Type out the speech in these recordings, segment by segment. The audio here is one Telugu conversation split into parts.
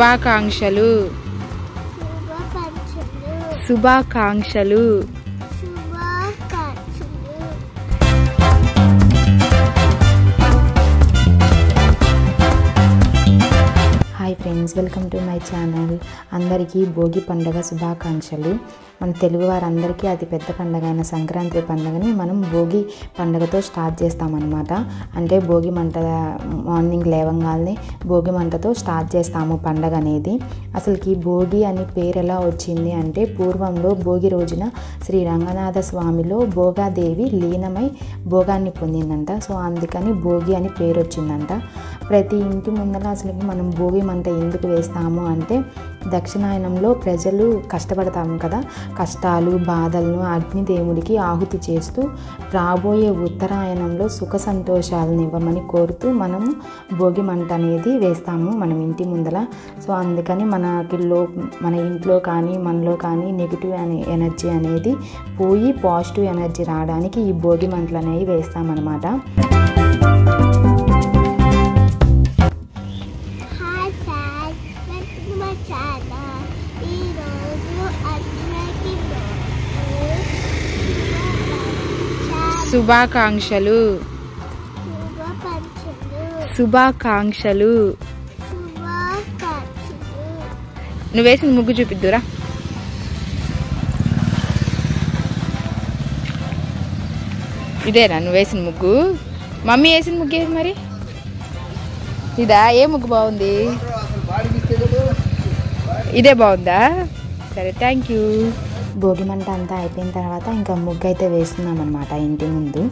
శుభాకాంక్షలు. శుభాకాంక్షలు. Hi friends welcome channel. అందరికీ భోగి పండుగ శుభాకాంక్షలు. మన తెలుగు వారందరికీ అతి పెద్ద పండుగ అయిన సంక్రాంతి పండుగని మనం భోగి పండుగతో స్టార్ట్ చేస్తామన్నమాట. అంటే భోగి మంట మార్నింగ్ లేవంగానే భోగి మంటతో స్టార్ట్ చేస్తాము పండగ అనేది. అసలుకి భోగి అనే పేరు ఎలా వచ్చింది అంటే పూర్వంలో భోగి రోజున శ్రీ రంగనాథ స్వామిలో భోగాదేవి లీనమై భోగాన్ని పొందిందంట. సో అందుకని భోగి అని పేరు వచ్చిందంట. ప్రతి ఇంటి ముందర అసలు మనం భోగి మంట ఎందుకు వేస్తాము అంటే దక్షిణాయనంలో ప్రజలు కష్టపడతాము కదా. కష్టాలు బాధలను అగ్నిదేవుడికి ఆహుతి చేస్తూ రాబోయే ఉత్తరాయణంలో సుఖ సంతోషాలను ఇవ్వమని కోరుతూ మనము భోగి మంట అనేది వేస్తాము మనం ఇంటి ముందర సో అందుకని మనకి లో మన ఇంట్లో కానీ మనలో కానీ నెగిటివ్ అనే ఎనర్జీ అనేది పోయి పాజిటివ్ ఎనర్జీ రావడానికి ఈ భోగి మంటలు అనేవి వేస్తామన్నమాట. శుభాకాంక్షలు. శుభాకాంక్షలు. నువ్వు వేసిన ముగ్గు చూపిద్దురా. ఇదేనా నువ్వు వేసిన ముగ్గు. మమ్మీ వేసిన ముగ్గు ఏది మరి? ఇదా ఏ ముగ్గు బాగుంది? ఇదే బాగుందా? సరే థ్యాంక్ యూ భోగి మంట అంతా అయిపోయిన తర్వాత ఇంకా ముగ్గు అయితే వేస్తున్నాం అనమాట ఇంటి ముందు.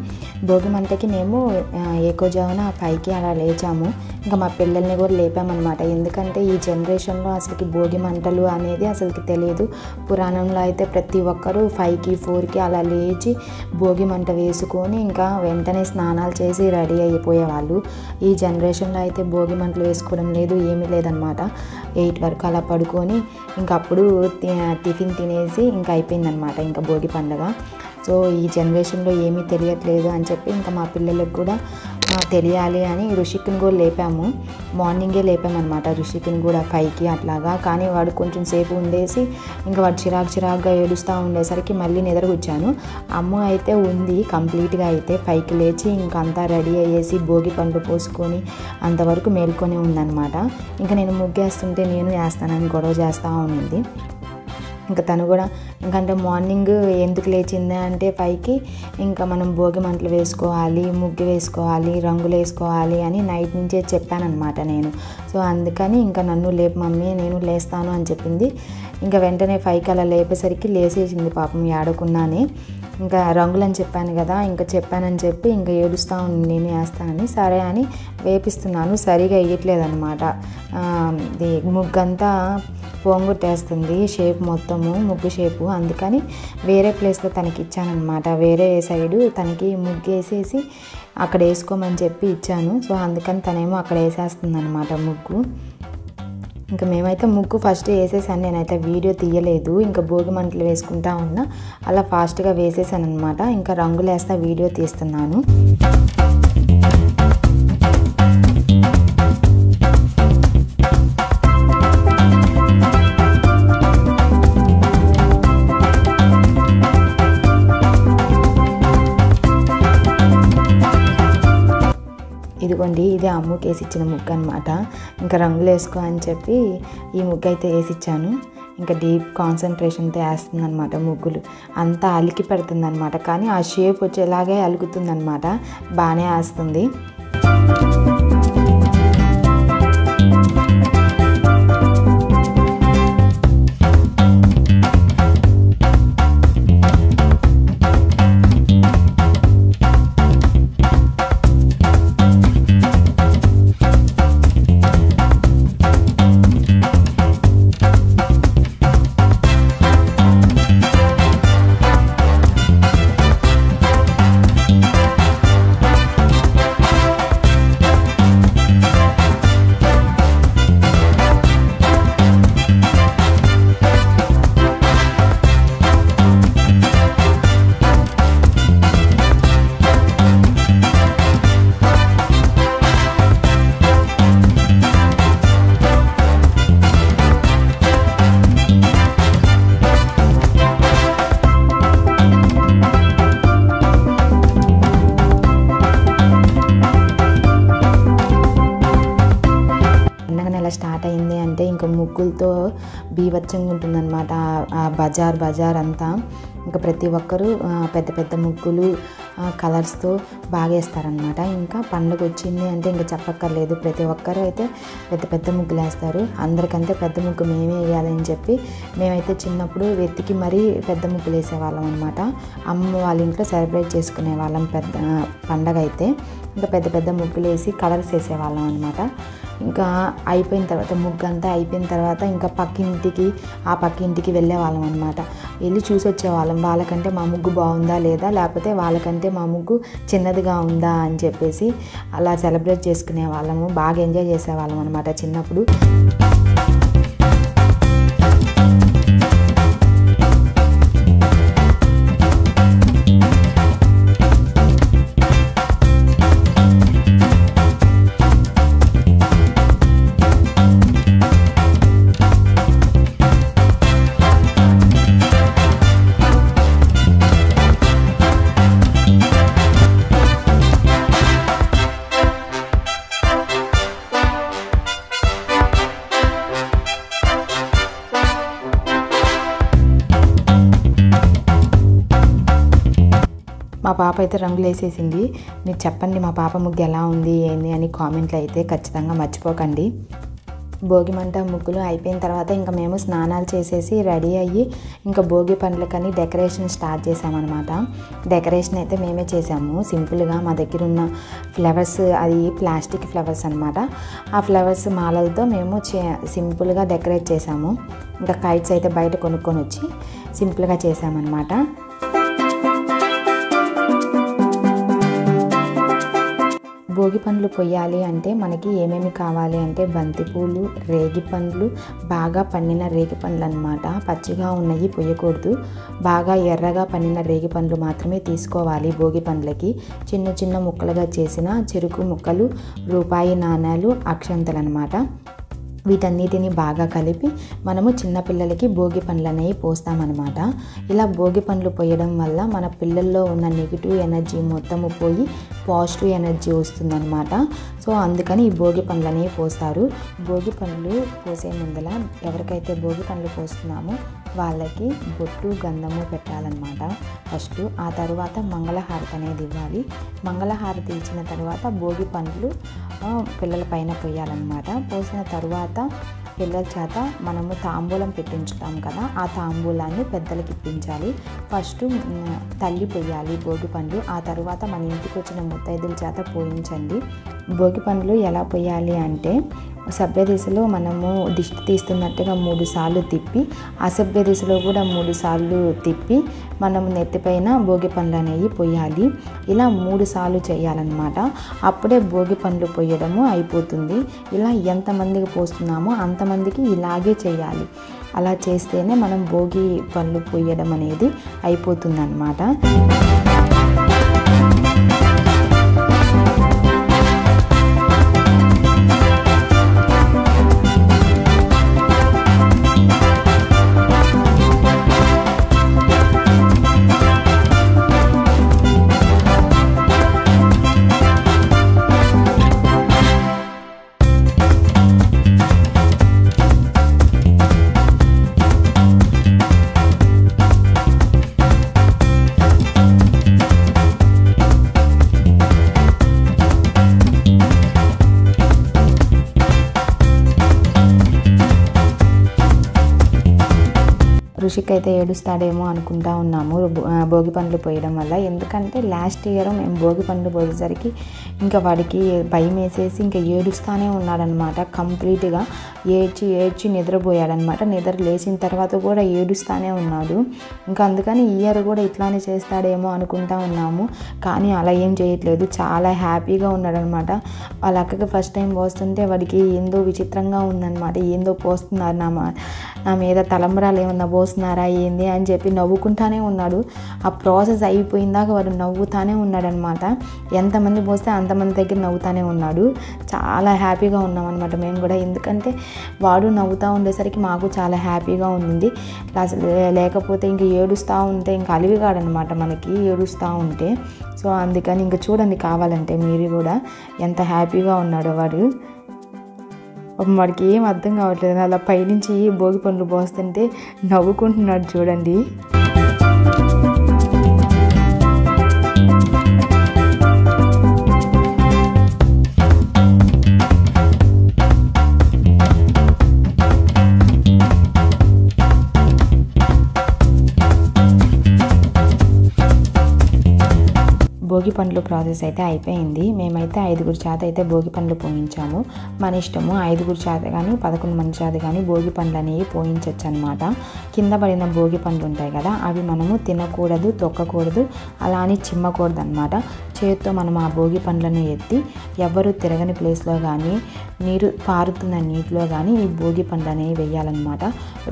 భోగిమంతకి మేము ఆ, ఏకోజామున పైకి అలా లేచాము. ఇంకా మా పిల్లల్ని కూడా లేపామన్నమాట. ఎందుకంటే ఈ జనరేషన్లో అసలుకి భోగి మంటలు అనేది అసలుకి తెలియదు. పురాణంలో అయితే ప్రతి ఒక్కరూ ఫైవ్కి ఫోర్కి అలా లేచి భోగి మంట వేసుకొని ఇంకా వెంటనే స్నానాలు చేసి రెడీ అయిపోయేవాళ్ళు. ఈ జనరేషన్లో అయితే భోగి మంటలు వేసుకోవడం లేదు ఏమీ లేదనమాట ఎయిట్ వరకు అలా పడుకొని ఇంకా అప్పుడు తి- టిఫిన్ తినేసి ఇంకా అయిపోయిందనమాట ఇంకా భోగి పండగ. సో ఈ జనరేషన్లో ఏమీ తెలియట్లేదు అని చెప్పి ఇంకా మా పిల్లలకు కూడా తెలియాలి అని ఋషిక్ని కూడా లేపాము. మార్నింగే లేపామన్నమాట ఋషిక్ని కూడా ఫైవ్కి అట్లాగా. కానీ వాడు కొంచెం సేపు ఉండేసి ఇంకా వాడు చిరాకు చిరాకుగా ఏడుస్తూ ఉండేసరికి మళ్ళీ నిద్రకొచ్చాను అమ్మ అయితే ఉంది కంప్లీట్గా అయితే పైకి లేచి ఇంకా అంతా రెడీ అయ్యేసి భోగి పండు పోసుకొని అంతవరకు మేల్కొని ఉందన్నమాట. ఇంకా నేను ముగ్గేస్తుంటే నేను వేస్తానని గొడవ చేస్తూ ఉండింది. ఇంకా తను కూడా ఇంకంటే మార్నింగ్ ఎందుకు లేచింది అంటే పైకి ఇంకా మనం భోగి మంటలు వేసుకోవాలి ముగ్గు వేసుకోవాలి రంగులు వేసుకోవాలి అని నైట్ నుంచే చెప్పానన్నమాట నేను. సో అందుకని ఇంకా నన్ను లేపు మమ్మీ నేను లేస్తాను అని చెప్పింది. ఇంకా వెంటనే ఫైవ్కి అలా లేపేసరికి లేసేసింది పాపం ఏడకున్నానే ఇంకా రంగులని చెప్పాను కదా ఇంకా చెప్పానని చెప్పి ఇంకా ఏడుస్తూ ఉంది నేను వేస్తానని. సరే అని వేపిస్తున్నాను సరిగా వేయట్లేదు అనమాట ఇది ముగ్గంతా పోంగొట్టేస్తుంది షేప్ మొత్తము ముగ్గు షేపు. అందుకని వేరే ప్లేస్లో తనకి ఇచ్చానమాట వేరే సైడు తనకి ముగ్గు వేసేసి అక్కడ వేసుకోమని చెప్పి ఇచ్చాను. సో అందుకని తనేమో అక్కడ వేసేస్తుంది అనమాట ముగ్గు. ఇంకా మేమైతే ముగ్గు ఫస్ట్ వేసేసాను. నేనైతే వీడియో తీయలేదు. ఇంకా భోగి మంటలు వేసుకుంటా ఉన్నా. అలా ఫాస్ట్గా వేసేసాను అనమాట ఇంకా రంగులు వేస్తా వీడియో తీస్తున్నాను. ఇదిగోండి ఇది అమ్ముకి వేసి ఇచ్చిన ముగ్గు అనమాట ఇంకా రంగులు వేసుకో అని చెప్పి ఈ ముగ్గు అయితే వేసి ఇచ్చాను ఇంకా డీప్ కాన్సన్ట్రేషన్తో వేస్తుంది అనమాట ముగ్గులు. అంతా అలికి పెడుతుంది అనమాట కానీ ఆ షేప్ వచ్చేలాగే అలుగుతుంది అనమాట బాగానే వేస్తుంది. అలా స్టార్ట్ అయింది అంటే ఇంకా ముగ్గులతో బీభత్సంగా ఉంటుందన్నమాట. ఆ- బజార్ బజార్ అంతా ఇంకా ప్రతి ఒక్కరూ పెద్ద పెద్ద ముగ్గులు కలర్స్తో బాగేస్తారనమాట ఇంకా పండుగ వచ్చింది అంటే ఇంకా చెప్పక్కర్లేదు. ప్రతి ఒక్కరూ అయితే పెద్ద పెద్ద ముగ్గులు వేస్తారు. అందరికంటే పెద్ద ముగ్గు మేమే వేయాలని చెప్పి మేమైతే చిన్నప్పుడు వెతికి మరీ పెద్ద ముగ్గులు వేసేవాళ్ళం అనమాట అమ్మ వాళ్ళ ఇంట్లో సెలబ్రేట్ చేసుకునే వాళ్ళం పెద్ద పండగ అయితే. ఇంకా పెద్ద పెద్ద ముగ్గులు వేసి కలర్స్ వేసేవాళ్ళం అనమాట ఇంకా అయిపోయిన తర్వాత ముగ్గు అంతా అయిపోయిన తర్వాత ఇంకా పక్కింటికి ఆ పక్కింటికి వెళ్ళే వాళ్ళం అనమాట వెళ్ళి చూసి వచ్చేవాళ్ళం వాళ్ళకంటే మా ముగ్గు బాగుందా లేదా? లేకపోతే వాళ్ళకంటే మా ముగ్గు చిన్నదిగా ఉందా అని చెప్పేసి అలా సెలబ్రేట్ చేసుకునే వాళ్ళము. బాగా ఎంజాయ్ చేసేవాళ్ళం అనమాట చిన్నప్పుడు. అయితే రంగులు వేసేసింది. మీరు చెప్పండి మా పాప ముగ్గు ఎలా ఉంది ఏంది అని కామెంట్లు అయితే ఖచ్చితంగా మర్చిపోకండి. భోగి మంట ముగ్గులు అయిపోయిన తర్వాత ఇంకా మేము స్నానాలు చేసేసి రెడీ అయ్యి ఇంకా భోగి పండ్లకని డెకరేషన్ స్టార్ట్ చేసామన్నమాట. డెకరేషన్ అయితే మేమే చేసాము. సింపుల్గా మా దగ్గర ఉన్న ఫ్లవర్స్ అది ప్లాస్టిక్ ఫ్లవర్స్ అనమాట ఆ ఫ్లవర్స్ మాలలతో మేము చే సింపుల్గా డెకరేట్ చేసాము. ఇంకా కైట్స్ అయితే బయట కొనుక్కొని వచ్చి సింపుల్గా చేసామన్నమాట. భోగి పండ్లు పొయ్యాలి అంటే మనకి ఏమేమి కావాలి అంటే బంతిపూలు రేగి పండ్లు బాగా పండిన రేగి పండ్లు అనమాట పచ్చిగా ఉన్నవి పొయ్యకూడదు. బాగా ఎర్రగా పండిన రేగి పండ్లు మాత్రమే తీసుకోవాలి భోగి పండ్లకి. చిన్న చిన్న ముక్కలుగా చేసిన చెరుకు ముక్కలు రూపాయి నాణాలు అక్షంతలు అనమాట వీటన్నిటిని బాగా కలిపి మనము చిన్నపిల్లలకి భోగి పండ్లు అనేవి పోస్తామన్నమాట ఇలా భోగి పండ్లు పోయడం వల్ల మన పిల్లల్లో ఉన్న నెగిటివ్ ఎనర్జీ మొత్తము పోయి పాజిటివ్ ఎనర్జీ వస్తుందన్నమాట. సో అందుకని ఈ భోగి పండ్లు అనేవి పోస్తారు. భోగి పండ్లు పోసే ముందల ఎవరికైతే భోగి పండ్లు పోస్తున్నామో వాళ్ళకి బొట్టు గంధము పెట్టాలన్నమాట ఫస్ట్. ఆ తర్వాత మంగళహారతి అనేది ఇవ్వాలి. మంగళహారతి ఇచ్చిన తర్వాత భోగి పండ్లు పిల్లల పైన పోయాలన్నమాట. పోసిన తర్వాత పిల్లల చేత మనము తాంబూలం పెట్టించుతాం కదా ఆ తాంబూలాన్ని పెద్దలకి ఇప్పించాలి. ఫస్ట్ తల్లి పోయాలి భోగి పండ్లు. ఆ తర్వాత మన ఇంటికి వచ్చిన ముత్తైదుల చేత పోయించండి. భోగి పండ్లు ఎలా పోయాలి అంటే సభ్య దిశలో మనము దిష్టి తీస్తున్నట్టుగా మూడు సార్లు తిప్పి అసభ్య దిశలో కూడా మూడు సార్లు తిప్పి మనం నెత్తిపైన భోగి పండ్లు అనేవి పోయాలి ఇలా మూడు సార్లు చేయాలన్నమాట. అప్పుడే భోగి పండ్లు పోయడము అయిపోతుంది. ఇలా ఎంతమందికి పోస్తున్నామో అంత చాలామందికి ఇలాగే చేయాలి. అలా చేస్తేనే మనం భోగి పళ్ళు పోయడం అనేది అయిపోతుంది కృషికి అయితే ఏడుస్తాడేమో అనుకుంటా ఉన్నాము. భోగి పండ్లు పోయడం వల్ల. ఎందుకంటే లాస్ట్ ఇయర్ మేము భోగి పండ్లు పోయేసరికి ఇంకా వాడికి భయం వేసేసి ఇంకా ఏడుస్తానే ఉన్నాడనమాట కంప్లీట్గా ఏడ్చి ఏడ్చి నిద్రపోయాడనమాట నిద్ర లేచిన తర్వాత కూడా ఏడుస్తానే ఉన్నాడు. ఇంకా అందుకని ఇయర్ కూడా ఇట్లానే చేస్తాడేమో అనుకుంటా ఉన్నాము. కానీ అలా ఏం చేయట్లేదు. చాలా హ్యాపీగా ఉన్నాడనమాట వాళ్ళ అక్కకి ఫస్ట్ టైం పోస్తుంటే వాడికి ఏందో విచిత్రంగా ఉందనమాట ఏందో పోస్తున్నారు నా మా- నా మీద తలంబరాలు ఏమన్నా పోస్తున్నారా ఏంది అని చెప్పి నవ్వుకుంటానే ఉన్నాడు. ఆ ప్రాసెస్ అయిపోయిందాక వాడు నవ్వుతానే ఉన్నాడనమాట. ఎంతమంది పోస్తే అంతమంది దగ్గర నవ్వుతానే ఉన్నాడు. చాలా హ్యాపీగా ఉన్నామన్నమాట మేము కూడా. ఎందుకంటే వాడు నవ్వుతూ ఉండేసరికి మాకు చాలా హ్యాపీగా ఉంది అసలు లేకపోతే ఇంక ఏడుస్తూ ఉంటే ఇంకా అలివిగాడనమాట మనకి ఏడుస్తూ ఉంటే. సో అందుకని ఇంక చూడండి కావాలంటే మీరు కూడా ఎంత హ్యాపీగా ఉన్నాడో వాడు. వాడికి ఏం అర్థం కావట్లేదు. అలా పైనుంచి భోగి పనులు పోస్తుంటే నవ్వుకుంటున్నాడు చూడండి. పండ్లు ప్రాసెస్ అయితే అయిపోయింది. మేమైతే ఐదుగురు చేత అయితే భోగి పండ్లు పోయించాము. మన ఇష్టము ఐదుగురు చేత కానీ పదకొండు మంది చేత కానీ భోగి పండ్లు అనేవి పోయించవచ్చు అనమాట కింద పడిన భోగి పండ్లు ఉంటాయి కదా అవి మనము తినకూడదు తొక్కకూడదు అలా అని చిమ్మకూడదు అనమాట చేతితో మనం ఆ భోగి పండ్లను ఎత్తి ఎవరు తిరగని ప్లేస్లో కానీ నీరు పారుతున్న నీటిలో కానీ ఈ భోగి పండ్లు అనేవి వేయాలన్నమాట.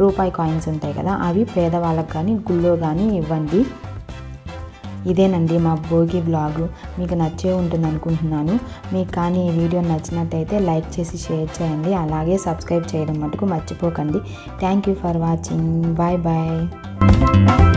రూపాయి కాయిన్స్ ఉంటాయి కదా అవి పేదవాళ్ళకి కానీ గుళ్ళో కానీ ఇవ్వండి. ఇదేనండి మా భోగి బ్లాగు మీకు నచ్చే ఉంటుంది అనుకుంటున్నాను. మీకు కానీ ఈ వీడియో నచ్చినట్టయితే లైక్ చేసి షేర్ చేయండి. అలాగే సబ్స్క్రైబ్ చేయడం మటుకు మర్చిపోకండి. Thank you for watching bye bye